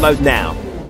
download now.